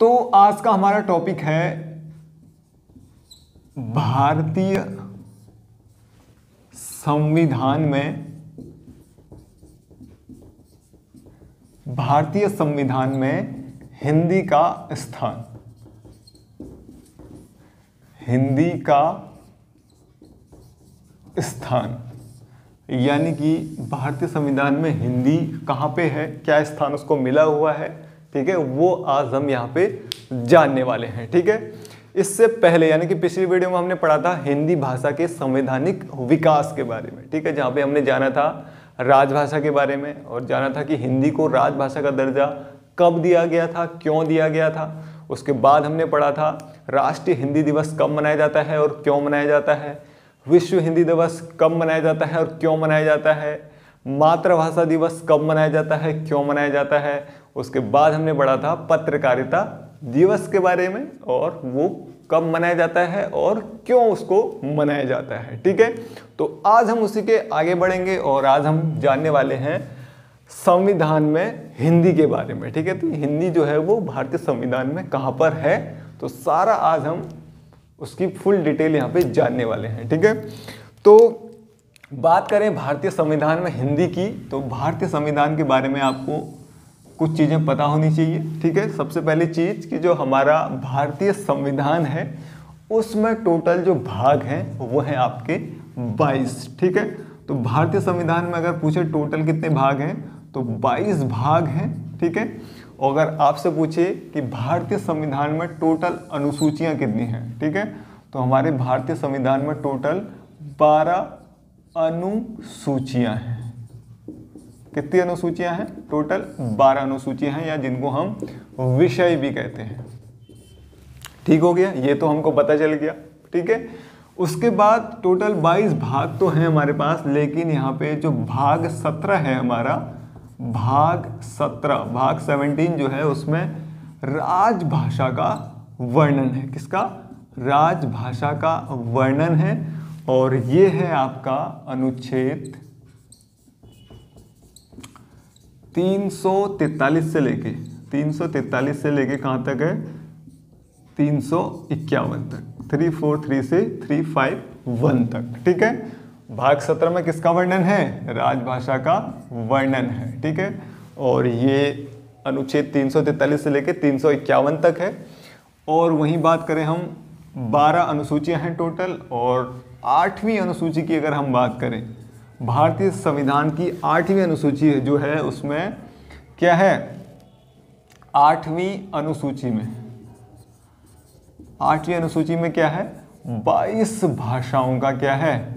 तो आज का हमारा टॉपिक है भारतीय संविधान में भारतीय संविधान में हिंदी का स्थान। हिंदी का स्थान। यानी कि भारतीय संविधान में हिंदी कहाँ पे है, क्या स्थान उसको मिला हुआ है ठीक है? वो आज हम यहाँ पे जानने वाले हैं, ठीक है? इससे पहले, यानी कि पिछली वीडियो में हमने पढ़ा था हिंदी भाषा के संवैधानिक विकास के बारे में, ठीक है? जहाँ पे हमने जाना था राजभाषा के बारे में और जाना था कि हिंदी को राजभाषा का दर्जा कब दिया गया था, क्यों दिया गया था। उसके बाद हमने पढ़ा था राष्ट्रीय हिंदी दिवस कब मनाया जाता है और क्यों मनाया जाता है। विश्व हिंदी दिवस कब मनाया जाता है और क्यों मनाया जाता है। मातृभाषा दिवस कब मनाया जाता है, क्यों मनाया जाता है। उसके बाद हमने पढ़ा था पत्रकारिता दिवस के बारे में और वो कब मनाया जाता है और क्यों उसको मनाया जाता है, ठीक है? तो आज हम उसी के आगे बढ़ेंगे और आज हम जानने वाले हैं संविधान में हिंदी के बारे में, ठीक है? तो हिंदी जो है वो भारतीय संविधान में कहाँ पर है? तो सारा आज हम उसकी फुल डिटेल यहाँ पे जानने वाले हैं, ठीक है? तो बात करें भारतीय संविधान में हिंदी की तो भारतीय संविधान के बारे में आपको कुछ चीज़ें पता होनी चाहिए, ठीक है? सबसे पहली चीज़ कि जो हमारा भारतीय संविधान है, उसमें टोटल जो भाग हैं, वो हैं आपके 22 ठीक है? तो भारतीय संविधान में अगर पूछे टोटल कितने भाग हैं तो 22 भाग हैं, ठीक है? और अगर आपसे पूछे कि भारतीय संविधान में टोटल अनुसूचियाँ कितनी हैं, ठीक है? तो हमारे भारतीय संविधान में टोटल 12 अनुसूचियाँ हैं। कितनी अनुसूचियाँ हैं? टोटल 12 अनुसूचियाँ हैं या जिनको हम विषय भी कहते हैं। ठीक हो गया? ये तो हमको पता चल गया। ठीक है? उसके बाद टोटल 22 भाग तो हैं हमारे पास, लेकिन यहाँ पे जो भाग 17 है हमारा, भाग 17 भाग 17 जो है, उसमें राजभाषा का वर्णन है। किसका? राजभाषा का वर्णन है, और ये है आपका अनुच्छेद 343 से लेके 343 से लेके कहाँ तक है? तीन सौ इक्यावन तक, थ्री फोर थ्री से थ्री फाइव वन तक, ठीक है? भाग सत्रह में किसका वर्णन है? राजभाषा का वर्णन है, ठीक है? और ये अनुच्छेद 343 से लेकर तीन सौ इक्यावन तक है। और वहीं बात करें हम 12 अनुसूचियाँ हैं टोटल, और आठवीं अनुसूची की अगर हम बात करें भारतीय संविधान की आठवीं अनुसूची जो है, उसमें क्या है? आठवीं अनुसूची में। आठवीं अनुसूची में क्या है? 22 भाषाओं का क्या है?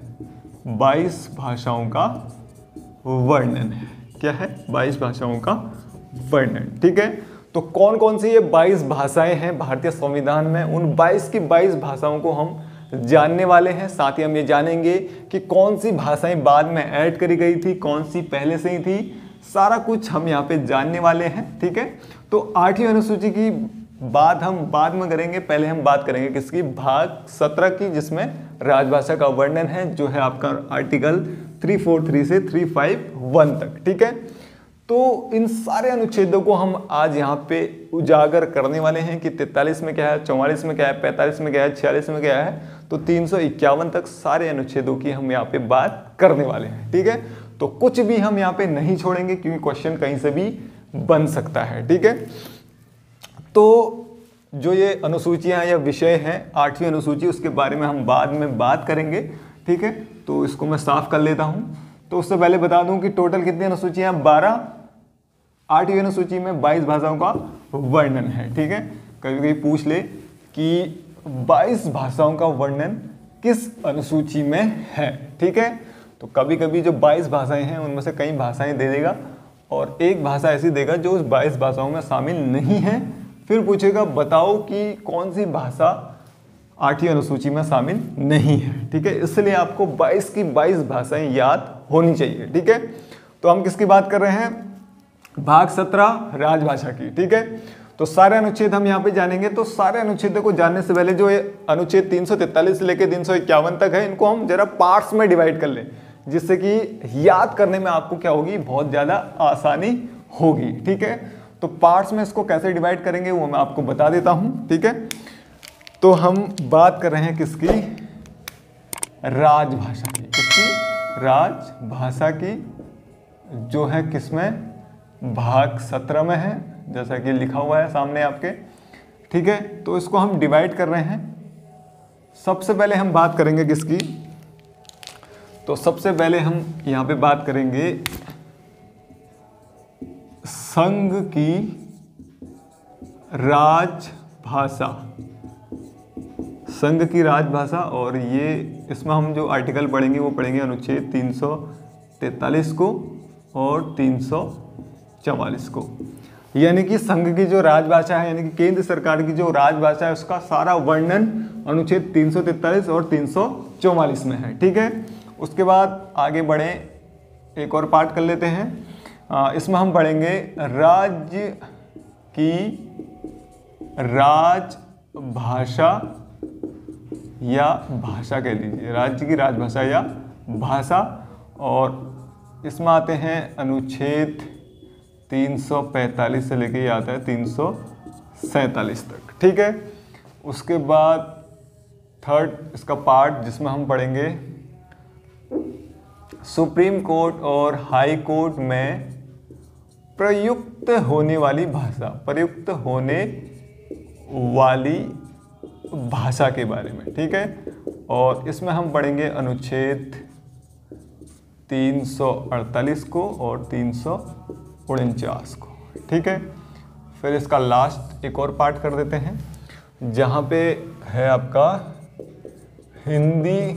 22 भाषाओं का वर्णन है। क्या है? 22 भाषाओं का वर्णन। ठीक है? तो कौन कौन सी ये 22 भाषाएँ हैं भारतीय संविधान में? उन 22 की 22 भाषाओं को हम जानने वाले हैं। साथ ही हम ये जानेंगे कि कौन सी भाषाएँ बाद में ऐड करी गई थी, कौन सी पहले से ही थी। सारा कुछ हम यहाँ पे जानने वाले हैं, ठीक है? तो आठवीं अनुसूची की बात हम बाद में करेंगे। पहले हम बात करेंगे किसकी? भाग सत्रह की, जिसमें राजभाषा का वर्णन है, जो है आपका आर्टिकल 343 से 351 तक, ठीक है? तो इन सारे अनुच्छेदों को हम आज यहाँ पे उजागर करने वाले हैं कि 43 में क्या है 44 में क्या है 45 में क्या है 46 में क्या है तो तीन सौ इक्यावन तक सारे अनुच्छेदों की हम यहाँ पे बात करने वाले हैं, ठीक है? तो कुछ भी हम यहाँ पे नहीं छोड़ेंगे, क्योंकि क्वेश्चन कहीं से भी बन सकता है, ठीक है? तो जो ये अनुसूचियाँ या विषय हैं, आठवीं अनुसूची, उसके बारे में हम बाद में बात करेंगे, ठीक है? तो इसको मैं साफ़ कर लेता हूँ। तो उससे पहले बता दूँ कि टोटल कितनी अनुसूचियाँ बारह। आठवीं अनुसूची में बाईस भाषाओं का वर्णन है, ठीक है? कभी कभी पूछ ले कि बाईस भाषाओं का वर्णन किस अनुसूची में है? ठीक है? तो कभी कभी जो बाईस भाषाएँ हैं, उनमें से कई भाषाएँ दे देगा और एक भाषा ऐसी देगा जो उस बाईस भाषाओं में शामिल नहीं है। फिर पूछेगा, बताओ कि कौन सी भाषा आठवीं अनुसूची में शामिल नहीं है। ठीक है? इसलिए आपको 22 की 22 भाषाएँ याद होनी चाहिए। ठीक है? तो हम किसकी बात कर रहे हैं? भाग 17 राजभाषा की। ठीक है? तो सारे अनुच्छेद हम यहाँ पे जानेंगे तो सारे अनुच्छेदों को जानने से पहले जो ये अनुच्छेद 343 से लेकर तीन सौ इक्यावन तक है, इनको हम जरा पार्ट्स में डिवाइड कर लें, जिससे कि याद करने में आपको क्या होगी, बहुत ज़्यादा आसानी होगी, ठीक है? तो पार्ट्स में इसको कैसे डिवाइड करेंगे वो मैं आपको बता देता हूँ, ठीक है? तो हम बात कर रहे हैं किसकी? राजभाषा की, किसकी? राजभाषा की जो है किसमें भाग सत्रह में है। जैसा कि लिखा हुआ है सामने आपके। ठीक है तो इसको हम डिवाइड कर रहे हैं। सबसे पहले हम बात करेंगे किसकी? तो सबसे पहले हम यहाँ पे बात करेंगे संघ की राजभाषा। संघ की राजभाषा, और ये इसमें हम जो आर्टिकल पढ़ेंगे, वो पढ़ेंगे अनुच्छेद 343 को और 344 को। यानी कि संघ की जो राजभाषा है, यानी कि केंद्र सरकार की जो राजभाषा है, उसका सारा वर्णन अनुच्छेद 343 और 344 में है, ठीक है? उसके बाद आगे बढ़े, एक और पार्ट कर लेते हैं। इसमें हम पढ़ेंगे, राज्य की राजभाषा या भाषा कह लीजिए, राज्य की राजभाषा या भाषा, और इसमें आते हैं अनुच्छेद 345 से लेके ये आता है तीन सौ सैंतालीस तक, ठीक है? उसके बाद थर्ड इसका पार्ट जिसमें हम पढ़ेंगे, सुप्रीम कोर्ट और हाई कोर्ट में प्रयुक्त होने वाली भाषा, प्रयुक्त होने वाली भाषा के बारे में, ठीक है? और इसमें हम पढ़ेंगे अनुच्छेद 348 को और तीन को। ठीक है? फिर इसका लास्ट एक और पार्ट कर देते हैं, जहाँ पे है आपका हिंदी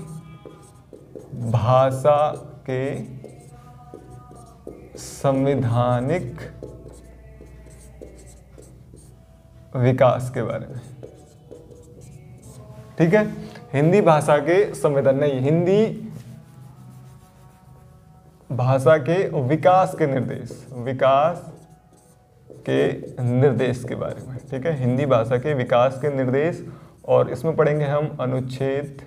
भाषा के संविधानिक विकास के बारे में। ठीक है? हिंदी भाषा के संविधान, नहीं, हिंदी भाषा के विकास के निर्देश, विकास के निर्देश के बारे में, ठीक है? हिंदी भाषा के विकास के निर्देश और इसमें पढ़ेंगे हम अनुच्छेद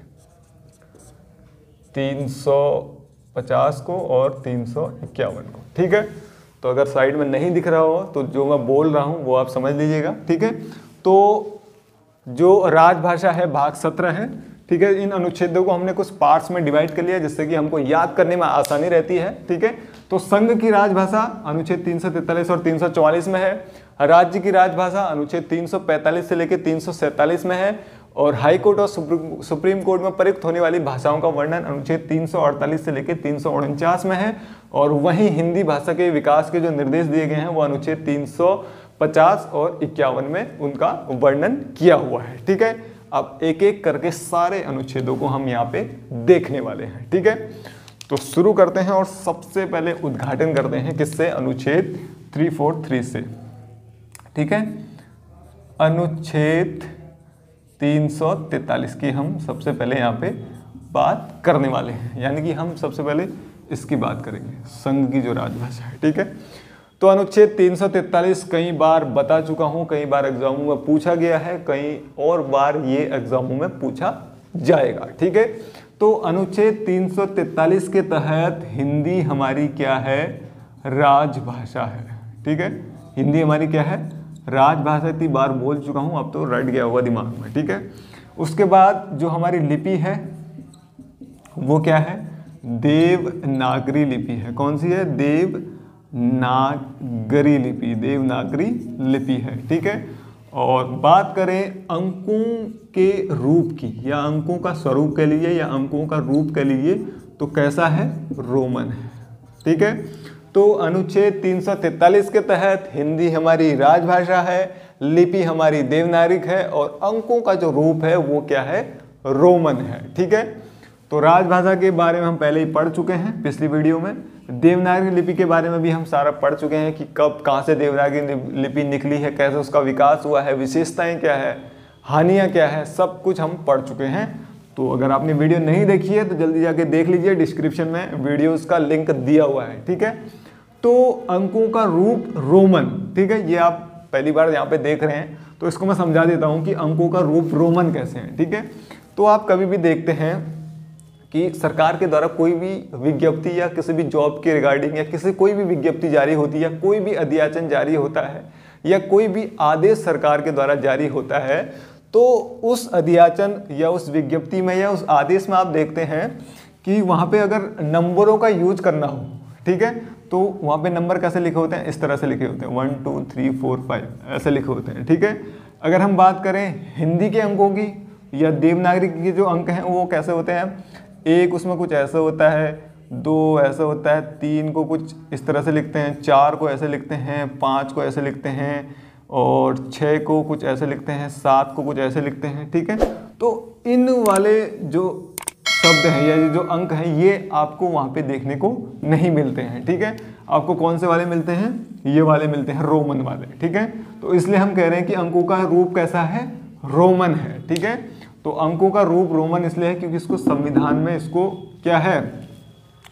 350 को और तीन सौ इक्यावन को, ठीक है? तो अगर साइड में नहीं दिख रहा हो तो जो मैं बोल रहा हूँ, वो आप समझ लीजिएगा, ठीक है? तो जो राजभाषा है, भाग सत्रह है ठीक है, इन अनुच्छेदों को हमने कुछ पार्ट्स में डिवाइड कर लिया, जिससे कि हमको याद करने में आसानी रहती है, ठीक है? तो संघ की राजभाषा अनुच्छेद 343 और 344 में है, राज्य की राजभाषा अनुच्छेद 345 से लेकर तीन में है, और हाई कोर्ट और सुप्रीम कोर्ट में प्रयुक्त होने वाली भाषाओं का वर्णन अनुच्छेद 348 से लेकर तीन सौ उनचास में है, और वहीं हिंदी भाषा के विकास के जो निर्देश दिए गए हैं, वो अनुच्छेद 350 और इक्यावन में उनका वर्णन किया हुआ है, ठीक है? अब एक एक करके सारे अनुच्छेदों को हम यहाँ पे देखने वाले हैं, ठीक है? तो शुरू करते हैं और सबसे पहले उद्घाटन करते हैं किससे? अनुच्छेद 343 से, ठीक है? अनुच्छेद 343 की हम सबसे पहले यहाँ पे बात करने वाले हैं, यानी कि हम सबसे पहले इसकी बात करेंगे, संघ की जो राजभाषा है, ठीक है? तो अनुच्छेद 343 कई बार बता चुका हूँ, कई बार एग्जामों में पूछा गया है, कई और बार ये एग्जामों में पूछा जाएगा, ठीक है? तो अनुच्छेद 343 के तहत हिंदी हमारी क्या है? राजभाषा है, ठीक है? हिंदी हमारी क्या है? राजभाषा, इतनी बार बोल चुका हूँ, अब तो रट गया हुआ दिमाग में, ठीक है? उसके बाद जो हमारी लिपि है, वो क्या है? देवनागरी लिपि है। कौन सी है? देव नागरी लिपि, देवनागरी लिपि है, ठीक है? और बात करें अंकों के रूप की, या अंकों का स्वरूप के लिए, या अंकों का रूप के लिए तो कैसा है? रोमन है, ठीक है? तो अनुच्छेद 343 के तहत हिंदी हमारी राजभाषा है, लिपि हमारी देवनागरिक है, और अंकों का जो रूप है, वो क्या है? रोमन है, ठीक है? तो राजभाषा के बारे में हम पहले ही पढ़ चुके हैं पिछली वीडियो में। देवनागरी लिपि के बारे में भी हम सारा पढ़ चुके हैं कि कब, कहाँ से देवनागरी लिपि निकली है, कैसे उसका विकास हुआ है, विशेषताएँ क्या है, हानियाँ क्या है, सब कुछ हम पढ़ चुके हैं। तो अगर आपने वीडियो नहीं देखी है तो जल्दी जाके देख लीजिए, डिस्क्रिप्शन में वीडियोस का लिंक दिया हुआ है, ठीक है? तो अंकों का रूप रोमन, ठीक है? ये आप पहली बार यहाँ पे देख रहे हैं तो इसको मैं समझा देता हूँ कि अंकों का रूप रोमन कैसे है, ठीक है? तो आप कभी भी देखते हैं कि सरकार के द्वारा कोई भी विज्ञप्ति या किसी भी जॉब के रिगार्डिंग या किसी कोई भी विज्ञप्ति जारी होती है या कोई भी अध्याचन जारी होता है या कोई भी आदेश सरकार के द्वारा जारी होता है तो उस अध्याचन या उस विज्ञप्ति में या उस आदेश में आप देखते हैं कि वहाँ पे अगर नंबरों का यूज़ करना हो, ठीक है तो वहाँ पे नंबर कैसे लिखे होते हैं? इस तरह से लिखे होते हैं। One, two, three, four, five, ऐसे लिखे होते हैं, ठीक है? अगर हम बात करें हिंदी के अंकों की या देवनागरी के जो अंक हैं, वो कैसे होते हैं? एक उसमें कुछ ऐसा होता है, दो ऐसा होता है, तीन को कुछ इस तरह से लिखते हैं, चार को ऐसे लिखते हैं, पाँच को ऐसे लिखते हैं और छः को कुछ ऐसे लिखते हैं, सात को कुछ ऐसे लिखते हैं, ठीक है? तो इन वाले जो शब्द हैं या जो अंक हैं, ये आपको वहाँ पे देखने को नहीं मिलते हैं, ठीक है? आपको कौन से वाले मिलते हैं? ये वाले मिलते हैं, रोमन वाले, ठीक है? तो इसलिए हम कह रहे हैं कि अंकों का रूप कैसा है? रोमन है, ठीक है? तो अंकों का रूप रोमन इसलिए है क्योंकि इसको संविधान में इसको क्या है?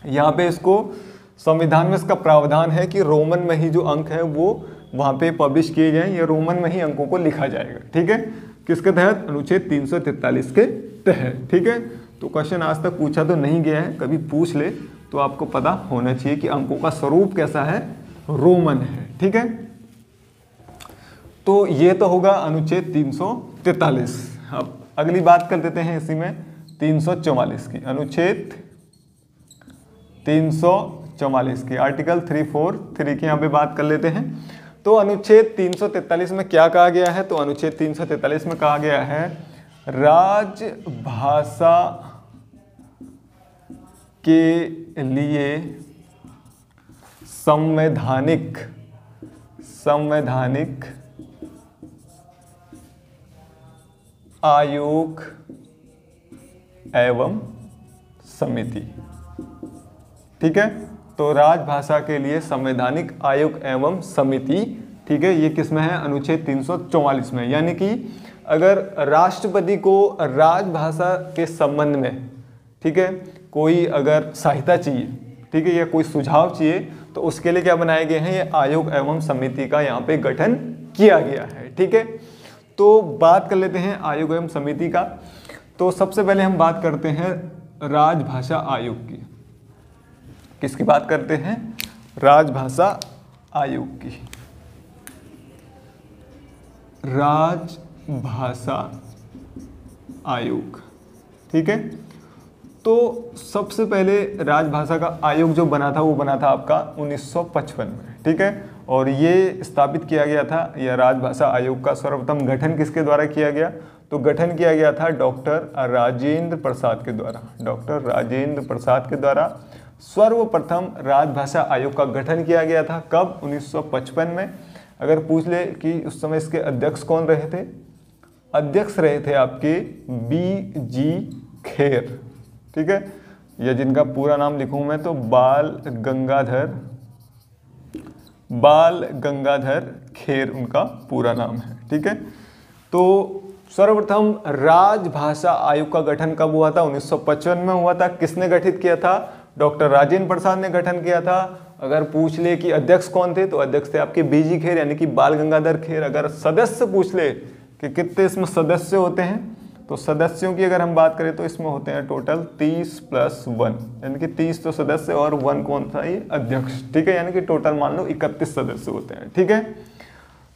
यहाँ पे इसको संविधान में इसका प्रावधान है कि रोमन में ही जो अंक है वो वहाँ पे पब्लिश किए जाएँ, या रोमन में ही अंकों को लिखा जाएगा। ठीक है? किसके तहत? अनुच्छेद 343 के तहत। ठीक है? तो क्वेश्चन आज तक पूछा तो नहीं गया है, कभी पूछ ले तो आपको पता होना चाहिए कि अंकों का स्वरूप कैसा है, रोमन है। ठीक है? तो ये तो होगा अनुच्छेद 343 अब अगली बात कर देते हैं इसी में 344 की। अनुच्छेद 344 की। आर्टिकल 343 की यहाँ पे बात कर लेते हैं। तो अनुच्छेद 343 में क्या कहा गया है? तो अनुच्छेद 343 में कहा गया है, राजभाषा के लिए संवैधानिक संवैधानिक आयोग एवं समिति। ठीक है? तो राजभाषा के लिए संवैधानिक आयोग एवं समिति, ठीक है? ये किसमें है? अनुच्छेद 344 में। यानी कि अगर राष्ट्रपति को राजभाषा के संबंध में, ठीक है, कोई अगर सहायता चाहिए, ठीक है, या कोई सुझाव चाहिए तो उसके लिए क्या बनाए गए हैं? ये आयोग एवं समिति का यहाँ पे गठन किया गया है, ठीक है? तो बात कर लेते हैं आयोग एवं समिति का। तो सबसे पहले हम बात करते हैं राजभाषा आयोग की। किसकी बात करते हैं? राजभाषा आयोग की। राजभाषा आयोग। ठीक है? तो सबसे पहले राजभाषा का आयोग जो बना था, वो बना था आपका 1955 में। ठीक है? और ये स्थापित किया गया था यह राजभाषा आयोग का सर्वप्रथम गठन किसके द्वारा किया गया? तो गठन किया गया था डॉक्टर राजेंद्र प्रसाद के द्वारा, डॉक्टर राजेंद्र प्रसाद के द्वारा। सर्वप्रथम राजभाषा आयोग का गठन किया गया था कब? 1955 में। अगर पूछ ले कि उस समय इसके अध्यक्ष कौन रहे थे? अध्यक्ष रहे थे आपके बी जी खेर, ठीक है? या जिनका पूरा नाम लिखूं मैं तो बाल गंगाधर बाल, गंगाधर, खेर उनका पूरा नाम है, ठीक है? तो सर्वप्रथम राजभाषा आयोग का गठन कब हुआ था? उन्नीस सौ पचपन में हुआ था। किसने गठित किया था? डॉक्टर राजेंद्र प्रसाद ने गठन किया था। अगर पूछ ले कि अध्यक्ष कौन थे तो अध्यक्ष थे आपके बीजी खेर, यानी कि बाल गंगाधर खेर। अगर सदस्य पूछ ले कि कितने इसमें सदस्य होते हैं? तो सदस्यों की अगर हम बात करें तो इसमें होते हैं टोटल 30 प्लस वन यानी कि 30 तो सदस्य और वन कौन था? ये अध्यक्ष। ठीक है? यानी कि टोटल मान लो 31 सदस्य होते हैं। ठीक है?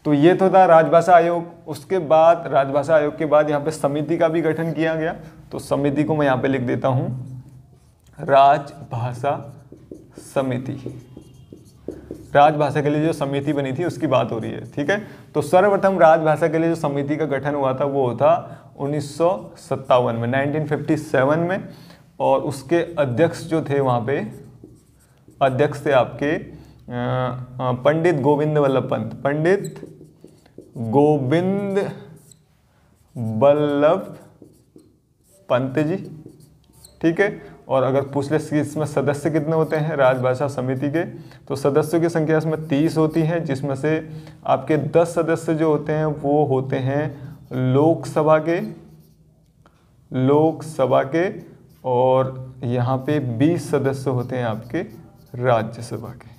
तो ये तो था राजभाषा आयोग। उसके बाद, राजभाषा आयोग के बाद यहाँ पे समिति का भी गठन किया गया। तो समिति को मैं यहाँ पे लिख देता हूँ। राजभाषा समिति। राजभाषा के लिए जो समिति बनी थी, उसकी बात हो रही है। ठीक है? तो सर्वप्रथम राजभाषा के लिए जो समिति का गठन हुआ था, वो था उन्नीस सौ सत्तावन में 1957 में, और उसके अध्यक्ष जो थे वहाँ पे, अध्यक्ष थे आपके पंडित गोविंद वल्लभ पंत। पंडित गोविंद वल्लभ पंत जी, ठीक है? और अगर पूछ ले इसमें सदस्य कितने होते हैं राजभाषा समिति के तो सदस्यों की संख्या इसमें तीस होती है, जिसमें से आपके दस सदस्य जो होते हैं, वो होते हैं लोकसभा के लोकसभा के और यहाँ पे 20 सदस्य होते हैं आपके राज्यसभा के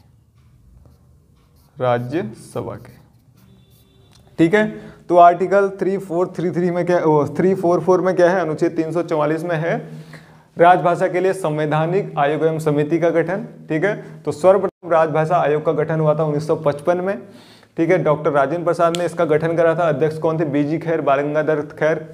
राज्यसभा के। ठीक है? तो आर्टिकल 3433 में क्या, ओ 344 में क्या है? अनुच्छेद 344 में है। राजभाषा के लिए संवैधानिक आयोग एवं समिति का गठन, ठीक है? तो सर्वप्रथम राजभाषा आयोग का गठन हुआ था 1955 में। ठीक है, डॉक्टर राजेंद्र प्रसाद ने इसका गठन करा था। अध्यक्ष कौन थे? बीजी खैर, बालगंगाधर खैर।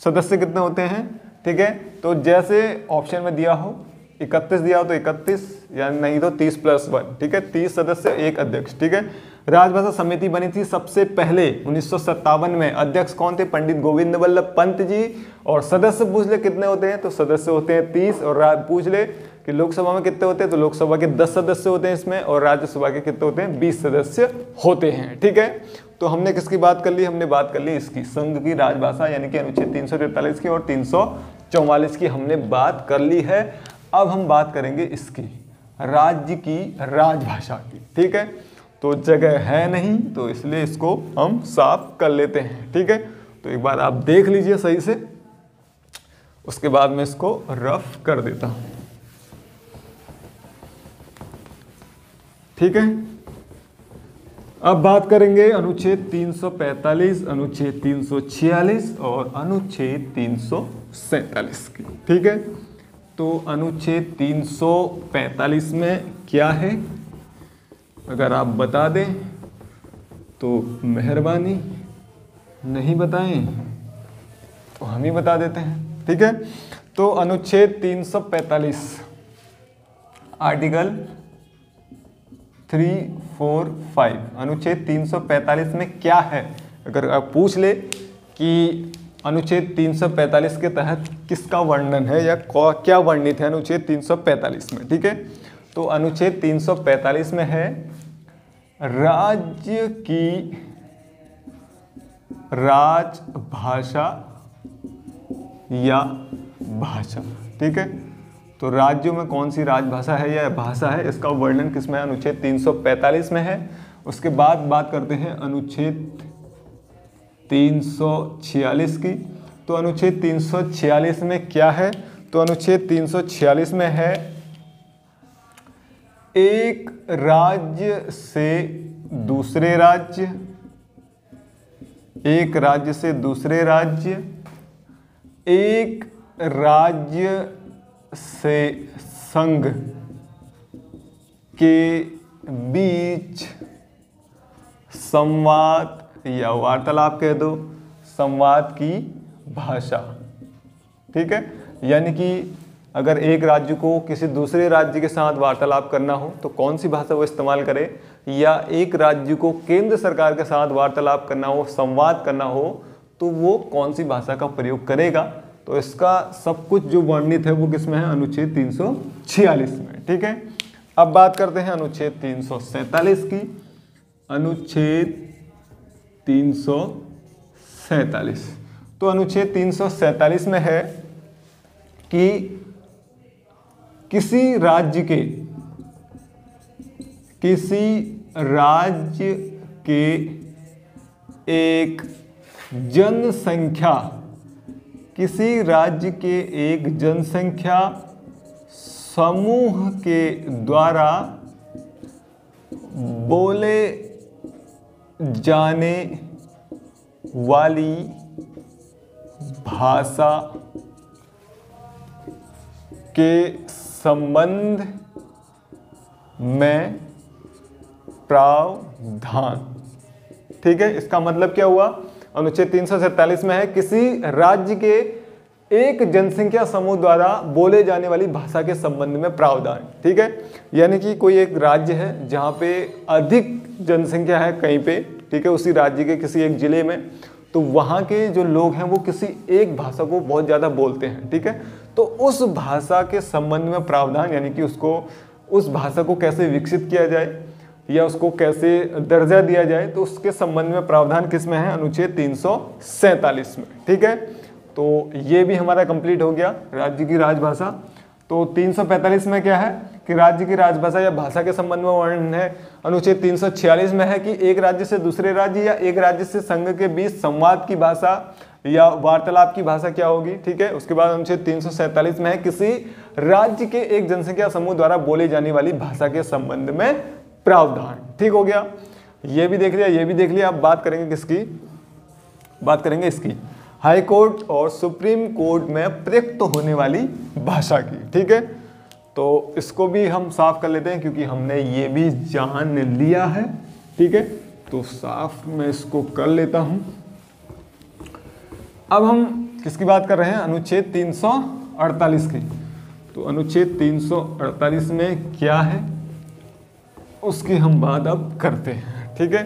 सदस्य कितने होते हैं? ठीक है तो जैसे ऑप्शन में दिया हो, इकतीस दिया हो तो इकतीस, या नहीं तो तीस प्लस वन ठीक है? तीस सदस्य, एक अध्यक्ष, ठीक है? राजभाषा समिति बनी थी सबसे पहले, उन्नीस सौ सत्तावन में। अध्यक्ष कौन थे? पंडित गोविंद वल्लभ पंत जी। और सदस्य पूछ ले कितने होते हैं? तो सदस्य होते हैं तीस, और पूछ ले कि लोकसभा में कितने होते हैं? तो लोकसभा के दस सदस्य होते हैं इसमें और राज्यसभा के कितने होते हैं? बीस सदस्य होते हैं, ठीक है? तो हमने किसकी बात कर ली? हमने बात कर ली इसकी संघ की राजभाषा, यानी कि अनुच्छेद तीन की और तीन सौ चौवालीस की हमने बात कर ली है। अब हम बात करेंगे इसकी, राज्य की राजभाषा की, ठीक है? तो जगह है नहीं तो इसलिए इसको हम साफ़ कर लेते हैं, ठीक है? तो एक बार आप देख लीजिए सही से। उसके बाद मैं इसको रफ कर देता हूँ। ठीक है? अब बात करेंगे अनुच्छेद 345, अनुच्छेद 346 और अनुच्छेद तीन की। ठीक है? तो अनुच्छेद 345 में क्या है? अगर आप बता दें तो मेहरबानी। नहीं बताएँ तो हम ही बता देते हैं। ठीक है? तो अनुच्छेद 345 आर्टिकल 345 अनुच्छेद 345 में क्या है? अगर आप पूछ ले कि अनुच्छेद 345 के तहत किसका वर्णन है या क्या वर्णित है अनुच्छेद 345 में, ठीक है? तो अनुच्छेद 345 में है, राज्य की राजभाषा या भाषा, ठीक है? तो राज्यों में कौन सी राजभाषा है या भाषा है? इसका वर्णन किसमें अनुच्छेद 345 में है। उसके बाद बात करते हैं अनुच्छेद 346 की। तो अनुच्छेद 346 में क्या है? तो अनुच्छेद 346 में है, एक राज्य से दूसरे राज्य, एक राज्य से दूसरे राज्य, एक राज्य से संघ के बीच संवाद या वार्तालाप कह दो, संवाद की भाषा। ठीक है? यानी कि अगर एक राज्य को किसी दूसरे राज्य के साथ वार्तालाप करना हो तो कौन सी भाषा वो इस्तेमाल करे? या एक राज्य को केंद्र सरकार के साथ वार्तालाप करना हो, संवाद करना हो तो वो कौन सी भाषा का प्रयोग करेगा? तो इसका सब कुछ जो वर्णित है वो किसमें है? अनुच्छेद 346 में, ठीक है? अब बात करते हैं अनुच्छेद तीन सौ सैंतालीस की। अनुच्छेद तीन तो अनुच्छेद तीन सौ सैंतालीस में है कि किसी राज्य के, किसी राज्य के एक जनसंख्या किसी राज्य के एक जनसंख्या समूह के द्वारा बोले जाने वाली भाषा के संबंध में प्रावधान। ठीक है, इसका मतलब क्या हुआ? अनुच्छेद तीन सौ सैंतालीस में है, किसी राज्य के एक जनसंख्या समूह द्वारा बोले जाने वाली भाषा के संबंध में प्रावधान, ठीक है? यानी कि कोई एक राज्य है जहाँ पे अधिक जनसंख्या है कहीं पे, ठीक है? उसी राज्य के किसी एक ज़िले में तो वहाँ के जो लोग हैं वो किसी एक भाषा को बहुत ज़्यादा बोलते हैं, ठीक है? तो उस भाषा के संबंध में प्रावधान, यानी कि उसको, उस भाषा को कैसे विकसित किया जाए या उसको कैसे दर्जा दिया जाए तो उसके संबंध में प्रावधान किसमें है? अनुच्छेद तीन में। ठीक है? तो ये भी हमारा कंप्लीट हो गया राज्य की राजभाषा। तो 345 में क्या है कि राज्य की राजभाषा या भाषा के संबंध में वर्णन है। अनुच्छेद 346 में है कि एक राज्य से दूसरे राज्य या एक राज्य से संघ के बीच संवाद की भाषा या वार्तालाप की भाषा क्या होगी? ठीक है? उसके बाद अनुच्छेद तीन सौ सैंतालीस में है, किसी राज्य के एक जनसंख्या समूह द्वारा बोली जाने वाली भाषा के संबंध में प्रावधान। ठीक हो गया? ये भी देख लिया, ये भी देख लिया। अब बात करेंगे किसकी? बात करेंगे इसकी। हाई कोर्ट और सुप्रीम कोर्ट में प्रयुक्त होने वाली भाषा की। ठीक है? तो इसको भी हम साफ़ कर लेते हैं क्योंकि हमने ये भी जान लिया है। ठीक है? तो साफ़ मैं इसको कर लेता हूँ। अब हम किसकी बात कर रहे हैं? अनुच्छेद 348 की। तो अनुच्छेद 348 में क्या है? उसकी हम बात अब करते हैं, ठीक है?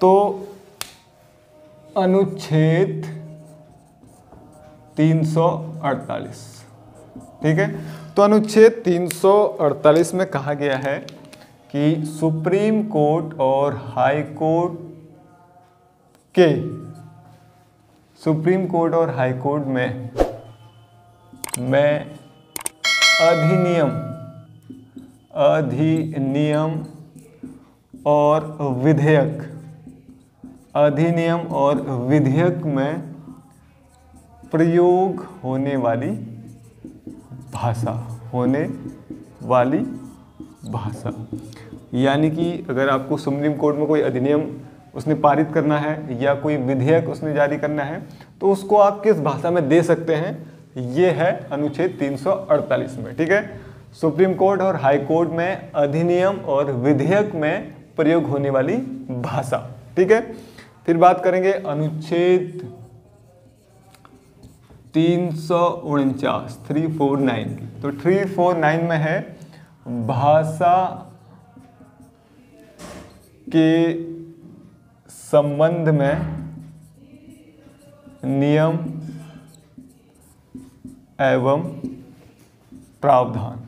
तो अनुच्छेद 348 ठीक है? तो अनुच्छेद 348 में कहा गया है कि सुप्रीम कोर्ट और हाई कोर्ट के, सुप्रीम कोर्ट और हाई कोर्ट में मैं अधिनियम। अधिनियम और विधेयक। अधिनियम और विधेयक में प्रयोग होने वाली भाषा, होने वाली भाषा। यानी कि अगर आपको सुप्रीम कोर्ट में कोई अधिनियम उसने पारित करना है या कोई विधेयक उसने जारी करना है तो उसको आप किस भाषा में दे सकते हैं? ये है अनुच्छेद 348 में, ठीक है? सुप्रीम कोर्ट और हाई कोर्ट में अधिनियम और विधेयक में प्रयोग होने वाली भाषा, ठीक है? फिर बात करेंगे अनुच्छेद तीन सौ उनचास, थ्री फोर नाइन तो थ्री फोर नाइन में है भाषा के संबंध में नियम एवं प्रावधान।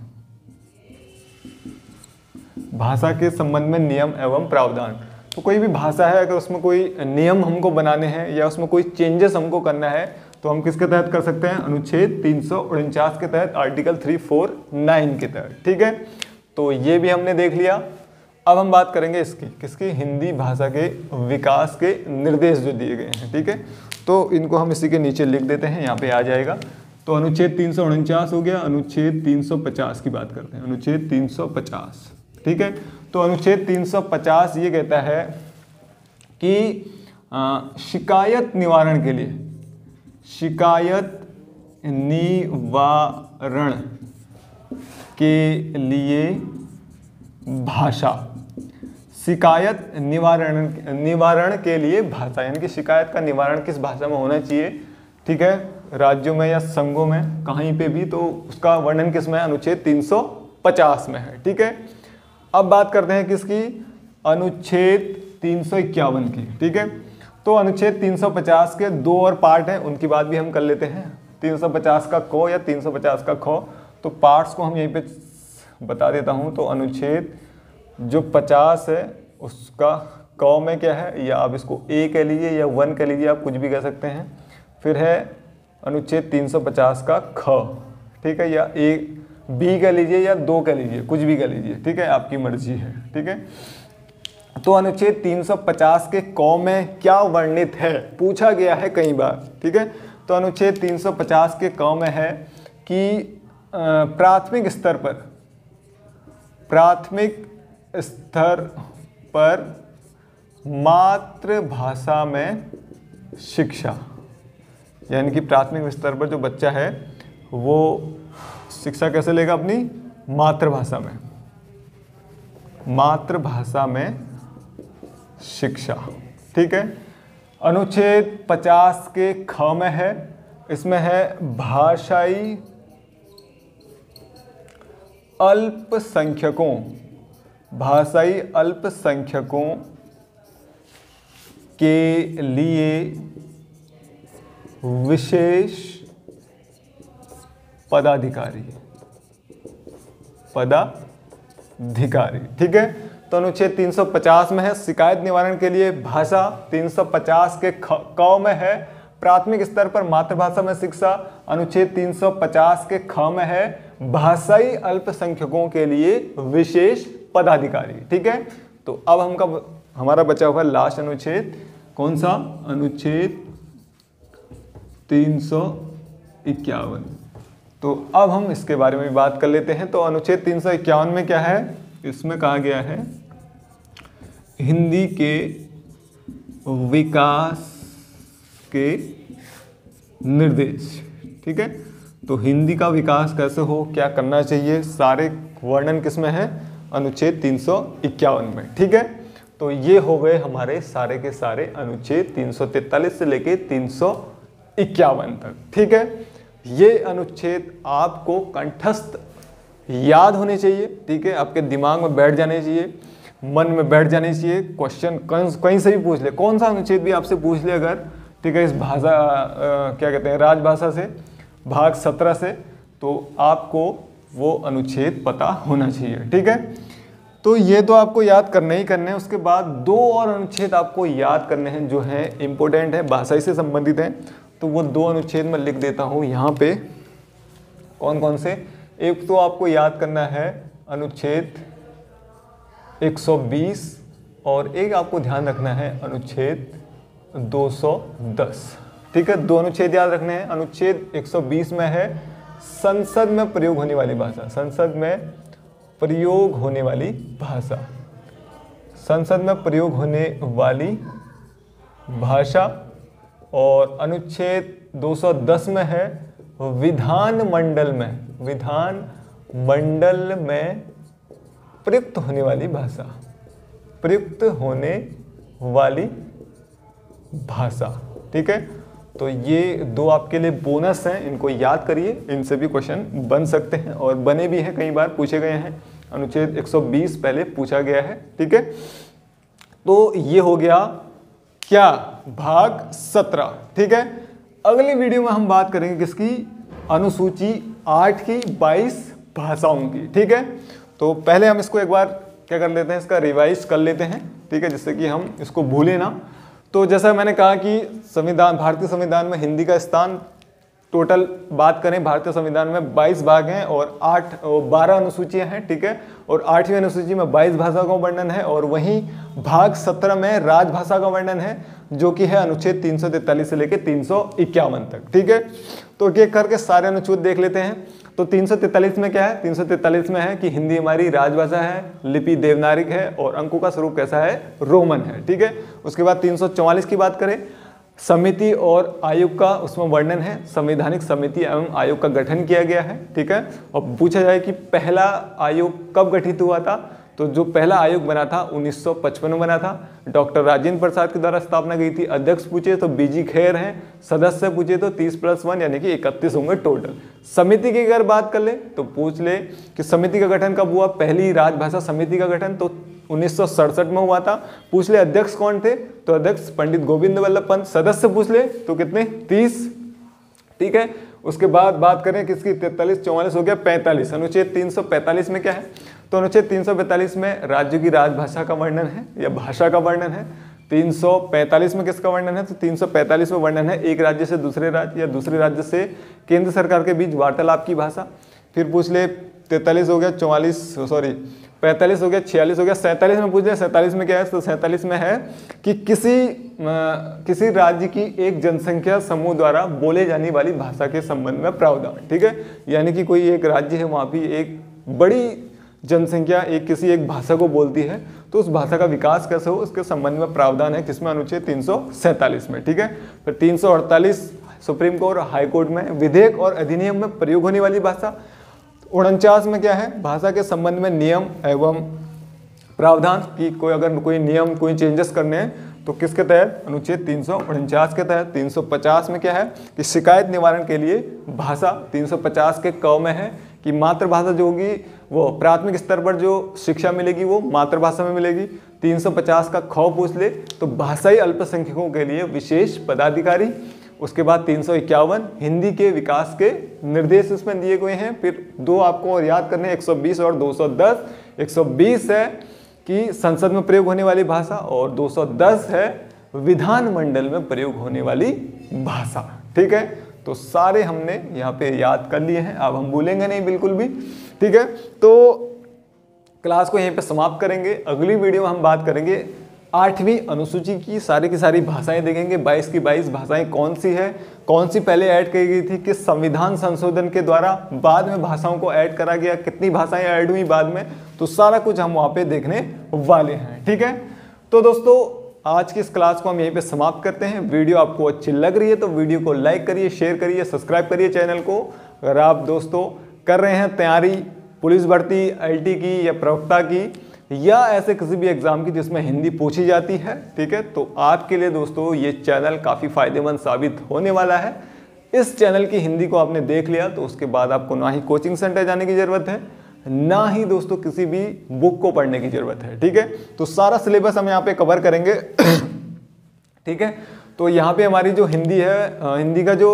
भाषा के संबंध में नियम एवं प्रावधान। तो कोई भी भाषा है, अगर उसमें कोई नियम हमको बनाने हैं या उसमें कोई चेंजेस हमको करना है तो हम किसके तहत कर सकते हैं? अनुच्छेद तीन सौ उनचास के तहत आर्टिकल 349 के तहत। ठीक है? तो ये भी हमने देख लिया। अब हम बात करेंगे इसकी, किसकी? हिंदी भाषा के विकास के निर्देश जो दिए गए हैं। ठीक है? तो इनको हम इसी के नीचे लिख देते हैं, यहाँ पे आ जाएगा। तो अनुच्छेद तीन सौ उनचास हो गया अनुच्छेद 350 की बात करते हैं। अनुच्छेद 350 ठीक है? तो अनुच्छेद 350 ये कहता है कि आ, शिकायत निवारण के लिए शिकायत निवारण के लिए भाषा शिकायत निवारण निवारण के लिए भाषा यानी कि शिकायत का निवारण किस भाषा में होना चाहिए ठीक है? राज्यों में या संघों में कहीं पे भी तो उसका वर्णन किसमें अनुच्छेद 350 में है, ठीक है? अब बात करते हैं किसकी? अनुच्छेद तीन सौ इक्यावन की, ठीक है? तो अनुच्छेद 350 के दो और पार्ट हैं, उनकी बात भी हम कर लेते हैं। 350 का को या 350 का खो तो पार्ट्स को हम यहीं पे बता देता हूँ तो अनुच्छेद जो 50 है, उसका क में क्या है? या आप इसको ए कह लीजिए या वन कह लीजिए, आप कुछ भी कह सकते हैं। फिर है अनुच्छेद 350 का ख, ठीक है, या ए, बी कह लीजिए या दो कह लीजिए, कुछ भी कह लीजिए, ठीक है, आपकी मर्ज़ी है, ठीक है। तो अनुच्छेद 350 के कौ में क्या वर्णित है? पूछा गया है कई बार, ठीक है। तो अनुच्छेद 350 के कौ में है कि प्राथमिक स्तर पर, प्राथमिक स्तर पर मातृभाषा में शिक्षा। यानी कि प्राथमिक स्तर पर जो बच्चा है, वो शिक्षा कैसे लेगा अपनी? मातृभाषा में। मातृभाषा में शिक्षा। ठीक है? अनुच्छेद 50 के ख में है, इसमें है भाषाई अल्पसंख्यकों। भाषाई अल्पसंख्यकों के लिए विशेष पदाधिकारी। पदाधिकारी। ठीक है? तो अनुच्छेद 350 में है, शिकायत निवारण के लिए भाषा 350 के क में है, प्राथमिक स्तर पर मातृभाषा में शिक्षा, अनुच्छेद 350 के ख में है, भाषाई अल्पसंख्यकों के लिए विशेष पदाधिकारी। ठीक है? तो अब हमका, हमारा बचा हुआ लास्ट अनुच्छेद। कौन सा? अनुच्छेद तीन सौ इक्यावन। तो अब हम इसके बारे में बात कर लेते हैं। तो अनुच्छेद तीन सौ इक्यावन में क्या है? इसमें कहा गया है, हिंदी के विकास के निर्देश, ठीक है? तो हिंदी का विकास कैसे हो, क्या करना चाहिए, सारे वर्णन किसमें है? अनुच्छेद तीन सौ इक्यावन में, ठीक है? तो ये हो गए हमारे सारे के सारे अनुच्छेद 343 से लेके तीन सौ तक, ठीक है? ये अनुच्छेद आपको कंठस्थ याद होने चाहिए, ठीक है? आपके दिमाग में बैठ जाने चाहिए, मन में बैठ जाने चाहिए क्वेश्चन कहीं से भी पूछ ले, कौन सा अनुच्छेद भी आपसे पूछ ले अगर, ठीक है? इस भाषा क्या कहते हैं, राजभाषा से, भाग सत्रह से तो आपको वो अनुच्छेद पता होना चाहिए, ठीक है? तो ये तो आपको याद करने ही करने हैं, उसके बाद दो और अनुच्छेद आपको याद करने हैं जो है इम्पोर्टेंट है भाषा से संबंधित हैं तो वो दो अनुच्छेद में लिख देता हूँ यहाँ पे। कौन कौन से? एक तो आपको याद करना है अनुच्छेद 120 और एक आपको ध्यान रखना है अनुच्छेद 210 ठीक है, दो अनुच्छेद याद रखने हैं। अनुच्छेद 120 में है, संसद में प्रयोग होने वाली भाषा। संसद में प्रयोग होने वाली भाषा। संसद में प्रयोग होने वाली भाषा और अनुच्छेद 210 में है, विधान मंडल में, विधान मंडल में प्रयुक्त होने वाली भाषा, प्रयुक्त होने वाली भाषा, ठीक है? तो ये दो आपके लिए बोनस हैं, इनको याद करिए, इनसे भी क्वेश्चन बन सकते हैं और बने भी हैं, कई बार पूछे गए हैं। अनुच्छेद 120 पहले पूछा गया है, ठीक है? तो ये हो गया क्या? भाग सत्रह, ठीक है? अगली वीडियो में हम बात करेंगे किसकी? अनुसूची आठ की, बाईस भाषाओं की, ठीक है? तो पहले हम इसको एक बार क्या कर लेते हैं? इसका रिवाइज कर लेते हैं, ठीक है? जिससे कि हम इसको भूलें ना। तो जैसा मैंने कहा कि संविधान, भारतीय संविधान में हिंदी का स्थान टोटल बात करें, भारतीय संविधान में 22 भाग हैं और आठ बारह अनुसूचियाँ हैं, ठीक है? और आठवीं अनुसूची में 22 भाषा का वर्णन है और वहीं भाग 17 में राजभाषा का वर्णन है, जो कि है अनुच्छेद तीन से लेकर तीन सौ इक्यावन तक, ठीक है? तो एक करके सारे अनुच्छेद देख लेते हैं। तो 343 में क्या है? 343 में है कि हिंदी हमारी राजभाषा है, लिपि देवनारिक है और अंकों का स्वरूप कैसा है? रोमन है, ठीक है? उसके बाद 344 की बात करें। समिति और आयोग का उसमें वर्णन है, संवैधानिक समिति एवं आयोग का गठन किया गया है, ठीक है? और पूछा जाए कि पहला आयोग कब गठित हुआ था? तो जो पहला आयोग बना था 1955 में बना था। डॉक्टर राजेंद्र प्रसाद के द्वारा स्थापना की थी। अध्यक्ष पूछे तो बीजी खैर हैं, सदस्य पूछे तो 30 प्लस वन, यानी कि 31 होंगे टोटल। समिति की अगर बात कर ले तो पूछ ले कि समिति का गठन कब हुआ? पहली राजभाषा समिति का गठन तो उन्नीस में हुआ था। पूछ ले अध्यक्ष कौन थे? तो अध्यक्ष पंडित गोविंद वल्लभ पंत। सदस्य पूछ ले तो कितने? तीस। ठीक है? उसके बाद बात करें किसकी? तैतालीस, चौवालीस हो गया, पैंतालीस। अनुच्छेद 345 में क्या है? तो अनुच्छेद 345 में राज्य की राजभाषा का वर्णन है, या भाषा का वर्णन है। 345 में किसका वर्णन है? तो 345 में वर्णन है, एक राज्य से दूसरे राज्य, या दूसरे राज्य से केंद्र सरकार के बीच वार्तालाप की भाषा। फिर पूछ ले तैतालीस हो गया, चौवालीस सॉरी पैंतालीस हो गया, छियालीस हो गया, सैंतालीस में पूछ लिया सैंतालीस में क्या है? तो सैंतालीस में है कि किसी किसी राज्य की एक जनसंख्या समूह द्वारा बोले जाने वाली भाषा के संबंध में प्रावधान, ठीक है? यानी कि कोई एक राज्य है, वहाँ भी एक बड़ी जनसंख्या एक किसी एक भाषा को बोलती है तो उस भाषा का विकास कैसे हो? उसके संबंध में प्रावधान है किसमें अनुच्छेद तीन सौ सैंतालीस में, ठीक है? फिर तीन सुप्रीम कोर्ट और हाई कोर्ट में विधेयक और अधिनियम में प्रयोग होने वाली भाषा उनचास में क्या है? भाषा के संबंध में नियम एवं प्रावधान की कोई अगर कोई नियम, कोई चेंजेस करने हैं तो किसके तहत? अनुच्छेद तीन के तहत। 350 में क्या है? कि शिकायत निवारण के लिए भाषा 350 के क में है कि मातृभाषा जो होगी, वो प्राथमिक स्तर पर जो शिक्षा मिलेगी, वो मातृभाषा में मिलेगी। 350 का ख पूछ ले तो भाषाई अल्पसंख्यकों के लिए विशेष पदाधिकारी उसके बाद तीन सौ इक्यावन हिंदी के विकास के निर्देश उसमें दिए गए हैं। फिर दो आपको और याद करने 120 और 210 120 है कि संसद में प्रयोग होने वाली भाषा और 210 है विधान मंडल में प्रयोग होने वाली भाषा। ठीक है? तो सारे हमने यहाँ पे याद कर लिए हैं। अब हम भूलेंगे नहीं बिल्कुल भी। ठीक है? तो क्लास को यहीं पे समाप्त करेंगे। अगली वीडियो में हम बात करेंगे आठवीं अनुसूची की सारी की सारी भाषाएँ देखेंगे 22 की 22 भाषाएँ कौन सी है, कौन सी पहले ऐड की गई थी, किस संविधान संशोधन के द्वारा बाद में भाषाओं को ऐड करा गया, कितनी भाषाएँ ऐड हुई बाद में तो सारा कुछ हम वहाँ पे देखने वाले हैं, ठीक है? तो दोस्तों, आज की इस क्लास को हम यहीं पे समाप्त करते हैं। वीडियो आपको अच्छी लग रही है तो वीडियो को लाइक करिए, शेयर करिए, सब्सक्राइब करिए चैनल को। अगर आप दोस्तों कर रहे हैं तैयारी, पुलिस भर्ती एल की या प्रवक्ता की या ऐसे किसी भी एग्ज़ाम की जिसमें हिंदी पूछी जाती है, ठीक है? तो आपके लिए दोस्तों, ये चैनल काफ़ी फ़ायदेमंद साबित होने वाला है। इस चैनल की हिंदी को आपने देख लिया तो उसके बाद आपको ना ही कोचिंग सेंटर जाने की ज़रूरत है, ना ही दोस्तों किसी भी बुक को पढ़ने की ज़रूरत है, ठीक है? तो सारा सिलेबस हम यहाँ पे कवर करेंगे, ठीक है? तो यहाँ पे हमारी जो हिंदी है हिंदी का जो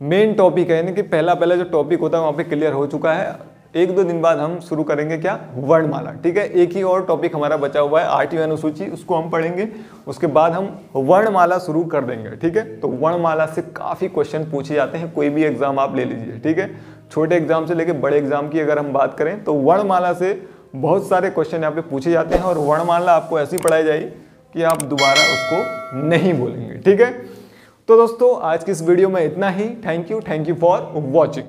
मेन टॉपिक है, यानी कि पहला पहला जो टॉपिक होता है, वहाँ पे क्लियर हो चुका है। एक दो दिन बाद हम शुरू करेंगे क्या? वर्णमाला। ठीक है? एक ही और टॉपिक हमारा बचा हुआ है, आरटी अनुसूची, उसको हम पढ़ेंगे। उसके बाद हम वर्णमाला शुरू कर देंगे, ठीक है? तो वर्णमाला से काफ़ी क्वेश्चन पूछे जाते हैं, कोई भी एग्ज़ाम आप ले लीजिए, ठीक है? छोटे एग्ज़ाम से लेकर बड़े एग्ज़ाम की अगर हम बात करें तो वर्णमाला से बहुत सारे क्वेश्चन यहाँ पे पूछे जाते हैं और वर्णमाला आपको ऐसी पढ़ाई जाएगी कि आप दोबारा उसको नहीं बोलेंगे, ठीक है? तो दोस्तों, आज की इस वीडियो में इतना ही। Thank you thank you for watching